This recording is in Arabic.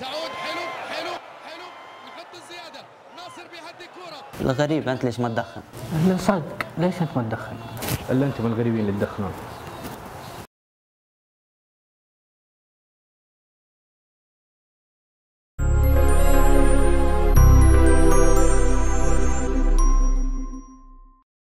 تعود. حلو. حلو. حلو. نحط الزيادة. ناصر بيهدي كورة. الغريب أنت ليش ما تدخن؟ صدق ليش أنت ما تدخن؟ إلا أنتم الغريبين اللي تدخنون.